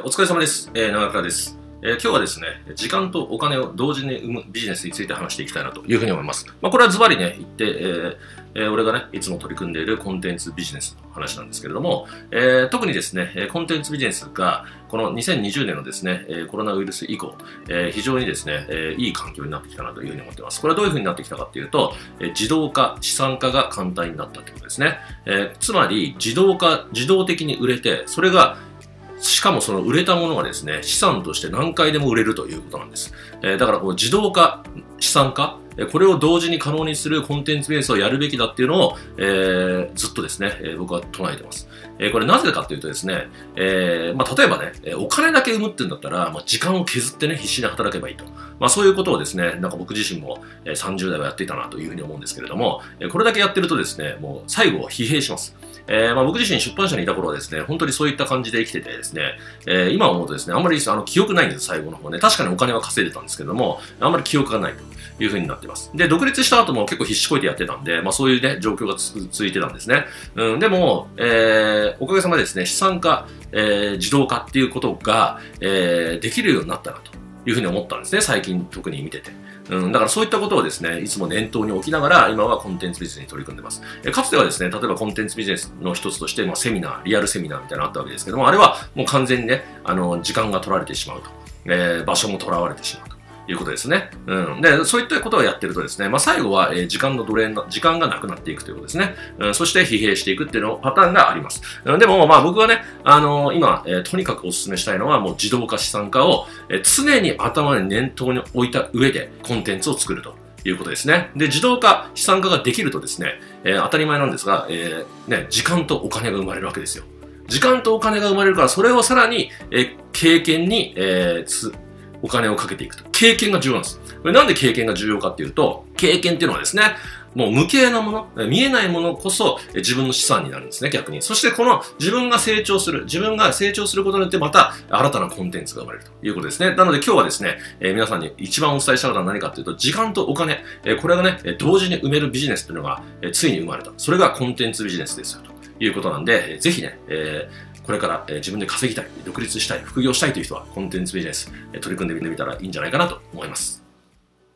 お疲れ様です。えー、長倉です。えー今日はですね、時間とお金を同時に生むビジネスについて話していきたいなというふうに思います。まあ、これはズバリね、言って、えーえー俺がね、いつも取り組んでいるコンテンツビジネスの話なんですけれども、えー特にですね、コンテンツビジネスが、この2020年のですね、コロナウイルス以降、えー非常にですね、えーいい環境になってきたなというふうに思っています。これはどういうふうになってきたかっていうと、えー自動化、資産化が簡単になったということですね。えーつまり、自動化、自動的に売れて、それがしかもその売れたものがですね、資産として何回でも売れるということなんです。えーだからこう自動化、資産化、これを同時に可能にするコンテンツベースをやるべきだっていうのを、えーずっとですね、えー僕は唱えてます。えーこれなぜかというとですね、えーまあ、例えばね、お金だけ生むってんだったら、まあ、時間を削ってね、必死に働けばいいと。まあ、そういうことをですね、なんか僕自身も、30代はやっていたなというふうに思うんですけれども、これだけやってるとですね、もう最後は疲弊します。えーまあ、僕自身出版社にいた頃はですね、本当にそういった感じで生きててですね、えー今思うとですね、あんまりあの記憶ないんです、最後の方ね。確かにお金は稼いでたんですけども、あんまり記憶がないというふうになってます。で、独立した後も結構必死こいてやってたんで、まあそういうね、状況が続いてたんですね。うん、でも、えーおかげさまでですね、資産化、えー自動化っていうことが、えーできるようになったなというふうに思ったんですね、最近特に見てて。うん、だからそういったことをですね、いつも念頭に置きながら、今はコンテンツビジネスに取り組んでます。えかつてはですね、例えばコンテンツビジネスの一つとして、まあ、セミナー、リアルセミナーみたいなのあったわけですけども、あれはもう完全にね、あの、時間が取られてしまうと。えー場所もとらわれてしまうと。いうことですね。うん。で、そういったことをやってるとですね、まあ、最後は、え時間の奴隷な、時間がなくなっていくということですね。うん、そして疲弊していくっていうのパターンがあります。うん、でも、まあ僕はね、あのー今、えーとにかくお勧めしたいのは、もう自動化資産化を、えー常に頭に念頭に置いた上でコンテンツを作ると。いうことですね。で、自動化、資産化ができるとですね、え当たり前なんですが、えね、時間とお金が生まれるわけですよ。時間とお金が生まれるから、それをさらに、え経験に、えーお金をかけていくと。経験が重要なんです。これなんで経験が重要かっていうと、経験っていうのはですね、もう無形なもの、見えないものこそ自分の資産になるんですね、逆に。そしてこの自分が成長する、自分が成長することによってまた新たなコンテンツが生まれるということですね。なので今日はですね、えー皆さんに一番お伝えしたかったのは何かっていうと、時間とお金、えーこれがね、同時に埋めるビジネスというのが、えーついに生まれた。それがコンテンツビジネスですよ、ということなんで、えーぜひね、えーこれから、え自分で稼ぎたい、独立したい、副業したいという人は、コンテンツビジネス、え取り組んでみてみたらいいんじゃないかなと思います。